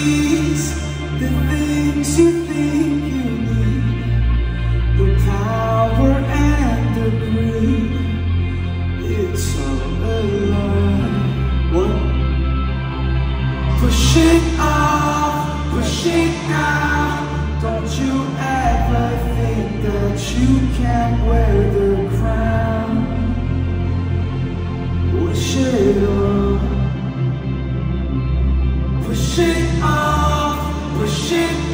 The things you think you need, the power and the greed. It's all a lie. Push it off, push it out. Don't you ever think that you can't wear the crown? Wish it off. Push it off, push